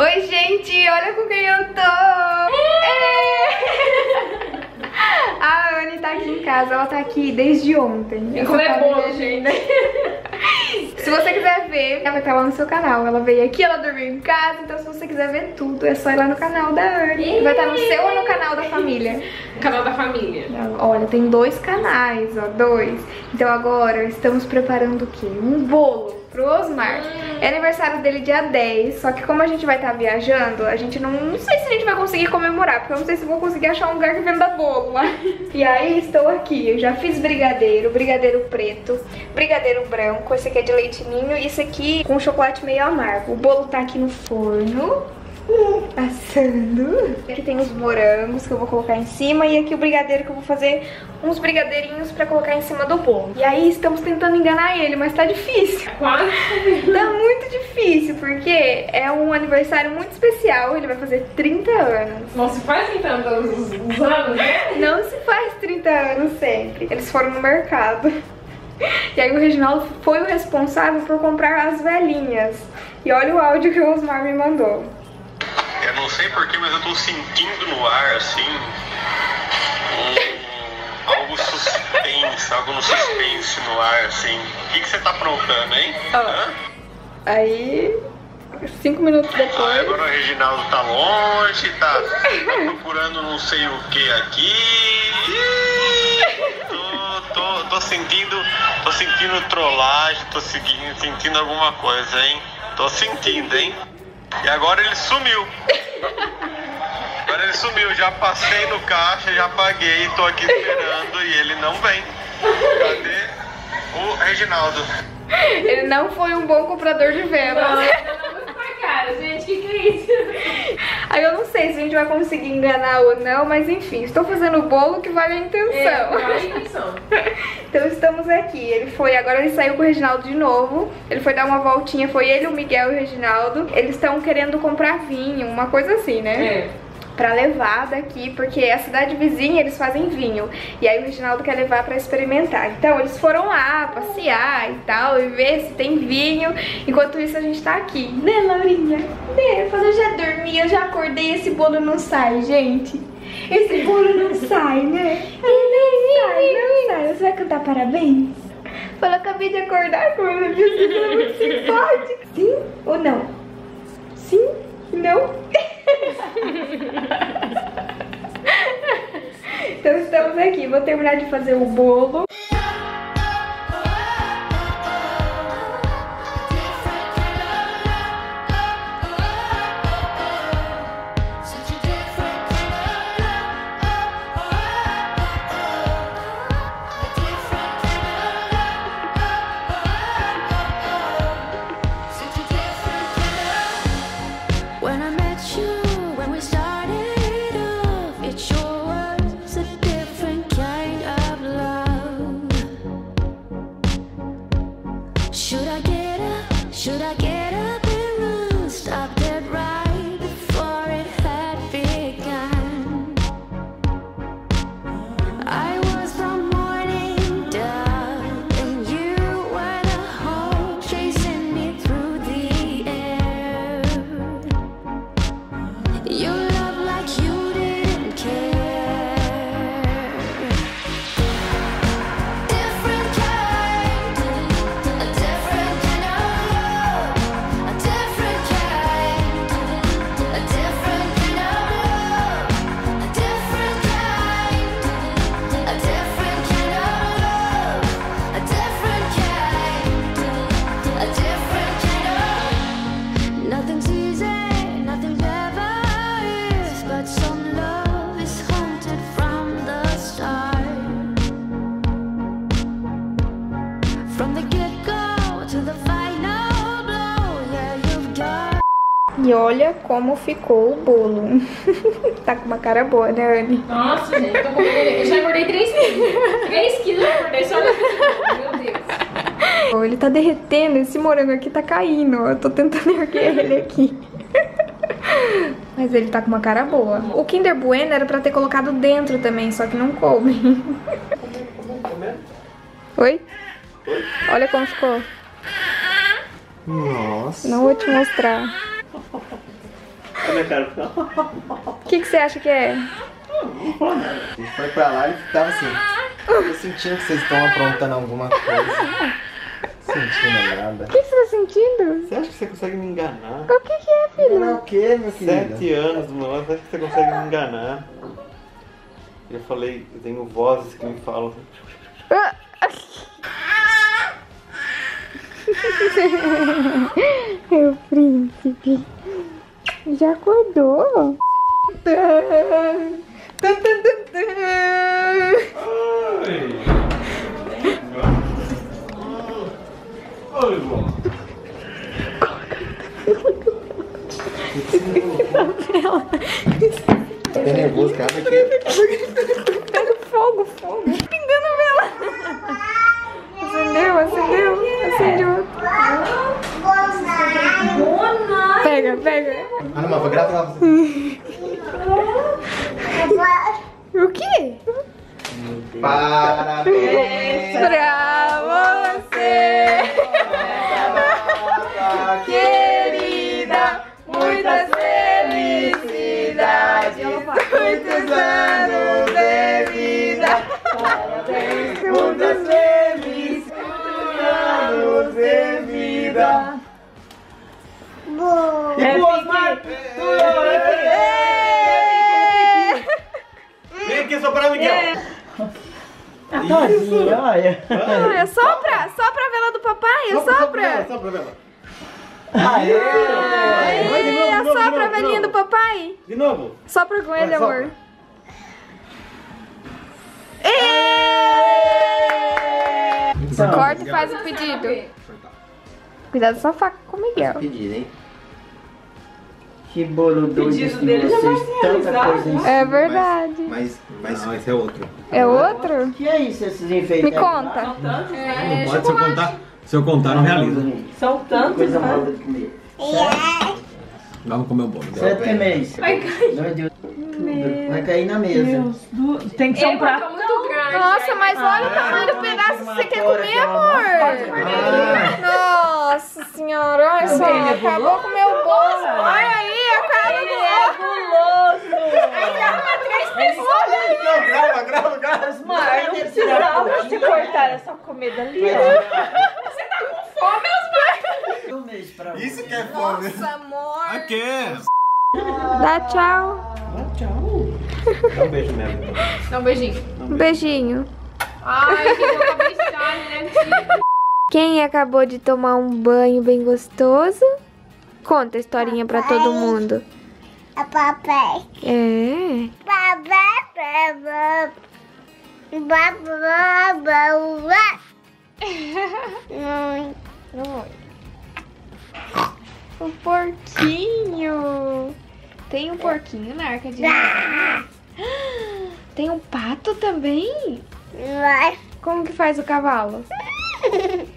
Oi, gente, olha com quem eu tô! É. A Anne tá aqui em casa, ela tá aqui desde ontem. Isso é bom, gente. Se você quiser ver, ela vai estar lá no seu canal. Ela veio aqui, ela dormiu em casa, então se você quiser ver tudo, é só ir lá no canal da Anne. Vai estar no seu ou no canal da família? Canal da família. Olha, tem dois canais, ó, dois. Então agora estamos preparando o quê? Um bolo pro Osmar. É aniversário dele dia 10, só que como a gente vai estar viajando, a gente não, não sei se a gente vai conseguir comemorar, porque eu não sei se vou conseguir achar um lugar que venda bolo lá. E aí estou aqui, eu já fiz brigadeiro, brigadeiro preto, brigadeiro branco, esse aqui é de leite ninho e esse aqui com chocolate meio amargo. O bolo tá aqui no forno assando. Aqui tem os morangos que eu vou colocar em cima e aqui o brigadeiro que eu vou fazer uns brigadeirinhos pra colocar em cima do bolo. E aí estamos tentando enganar ele, mas tá difícil. Quase. Tá muito difícil, porque é um aniversário muito especial, ele vai fazer 30 anos. Não se faz em tantos os anos, né? Não se faz 30 anos sempre. Eles foram no mercado. E aí o Reginaldo foi o responsável por comprar as velhinhas. E olha o áudio que o Osmar me mandou. Sei porquê, mas eu tô sentindo no ar, assim, um, algo suspense, algo no suspense no ar, assim. O que, que você tá aprontando, hein? Ó. Hã? Aí, cinco minutos Ah, depois. agora o Reginaldo tá longe, tá, tá procurando não sei o que aqui. Tô, tô sentindo, tô sentindo trollagem, tô seguindo, sentindo alguma coisa, hein? Tô sentindo, hein? E agora ele sumiu. Agora ele sumiu, já passei no caixa, já paguei, tô aqui esperando e ele não vem. Cadê o Reginaldo? Ele não foi um bom comprador de Não, velas. não é muito pra cara, gente. O que, que é isso? Aí eu não sei se a gente vai conseguir enganar ou não, mas enfim, estou fazendo o bolo que vale a É, intenção. qual a intenção? Então estamos aqui. Ele foi, agora ele saiu com o Reginaldo de novo. Ele foi dar uma voltinha, foi ele, o Miguel e o Reginaldo. Eles estão querendo comprar vinho, uma coisa assim, né? É. Pra levar daqui, porque a cidade vizinha eles fazem vinho. E aí o Reginaldo quer levar pra experimentar. Então eles foram lá passear e tal, e ver se tem vinho. Enquanto isso a gente tá aqui. Né, Laurinha? Né? Quando eu já dormi, eu já acordei, esse bolo não sai, gente. Esse bolo não sai, né? Ele não sai, não sai. Você vai cantar parabéns? Fala, acabei de acordar, como eu disse, você é muito simpática. Sim ou não? Sim? Não? Então estamos aqui, vou terminar de fazer o bolo. E olha como ficou o bolo. tá com uma cara boa, né, Anne? Nossa, gente, eu tô comendo. Eu já engordei 3 quilos. 3 quilos eu engordei só. Meu Deus. Ele tá derretendo, esse morango aqui tá caindo. Eu tô tentando erguer ele aqui. Mas ele tá com uma cara boa. O Kinder Bueno era pra ter colocado dentro também, só que não coube. Oi? Olha como ficou. Nossa. Não vou te mostrar. Minha cara. O que, que você acha que é? A gente foi pra lá e tava assim. Tô sentindo que vocês estão aprontando alguma coisa. Sentindo nada. O que, que você tá sentindo? Você acha que você consegue me enganar? O que, que é, filho? Não, o que, meu querido? Sete anos do meu lado, você acha que você consegue me enganar? Eu falei, eu tenho vozes que me falam. Meu príncipe. Já acordou? Tan. Tô até nervoso, cara. Pega fogo, fogo. Pingando vela. Acendeu, acendeu, acendeu. Pega, pega. Ah, não, mas grava lá. O quê? Parabéns Pra Tadinho, olha. Olha, sopra, sopra a vela do papai, sopra. Sopra, vela. Aê! Aê, assopra a velinha do papai. De novo? Sopra com ele, amor. Então, Corta e faz o pedido. Cuidado com sua faca com o Miguel. Pedido, hein? que bolo doido de vocês, tanta realizar. coisa em É cima. verdade. Mas, mas Não, esse é outro. É outro? Que é isso, esses enfeites? Me conta. Não pode, se eu contar, se eu contar, não realiza. São tantos, Coisa né? de comer. Vamos comer o bolo. Sete mês. Vai cair. Vai cair na mesa. Tem que ser um prato muito grande. Nossa, mas olha o tamanho do pedaço que você quer comer, amor. Nossa senhora, olha só. Acabou com o meu bolo. Olha aí a cara do guloso. Aí grava três pessoas. Não, grava, grava, grava. Mar, não precisava de cortar essa comida ali, ó. Você tá com fome, Osmar? Um mês pra Isso que é fome. Nossa, amor. Aqui. Dá tchau. Dá um beijo então. Dá um beijinho. Um beijinho. Ai, que beijar, né? Quem acabou de tomar um banho bem gostoso? Conta a historinha pra todo mundo. Papai. É. Papai. Papai. O porquinho. Tem um porquinho na arca de Noé. Tem um pato também? Como que faz o cavalo?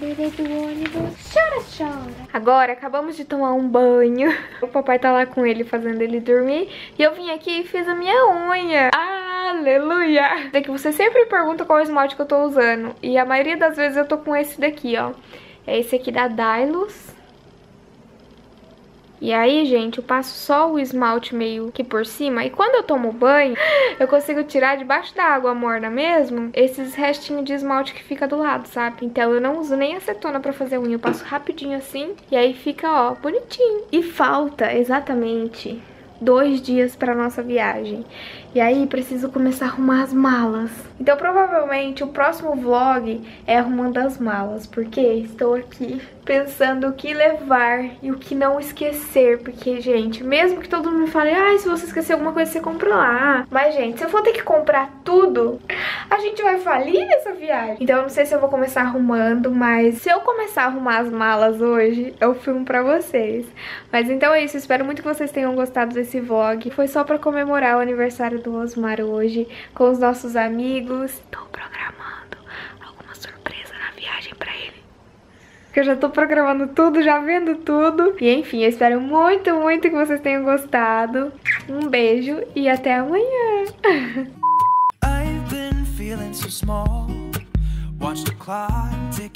Bebê do ônibus chora. Agora acabamos de tomar um banho. O papai tá lá com ele fazendo ele dormir. E eu vim aqui e fiz a minha unha. Aleluia! Daqui você sempre pergunta qual esmalte que eu tô usando. E a maioria das vezes eu tô com esse daqui, ó. É esse aqui da Dylos. E aí, gente, eu passo só o esmalte meio que por cima. E quando eu tomo banho, eu consigo tirar debaixo da água morna mesmo esses restinhos de esmalte que fica do lado, sabe? Então eu não uso nem acetona pra fazer unha. Eu passo rapidinho assim e aí fica, ó, bonitinho. E falta exatamente dois dias pra nossa viagem. E aí preciso começar a arrumar as malas. Então provavelmente o próximo vlog é arrumando as malas, porque estou aqui pensando o que levar e o que não esquecer, porque gente, mesmo que todo mundo fale, ai, se você esquecer alguma coisa você compra lá. Mas gente, se eu for ter que comprar tudo, a gente vai falir nessa viagem. Então eu não sei se eu vou começar arrumando, mas se eu começar a arrumar as malas hoje, eu filmo pra vocês. Mas então é isso, espero muito que vocês tenham gostado desse vlog. Foi só pra comemorar o aniversário do Osmar hoje com os nossos amigos. Tô programando alguma surpresa na viagem pra ele. Que eu já tô programando tudo, já vendo tudo. E enfim, eu espero muito, muito que vocês tenham gostado. Um beijo e até amanhã. feeling so small. Watch the clock ticking.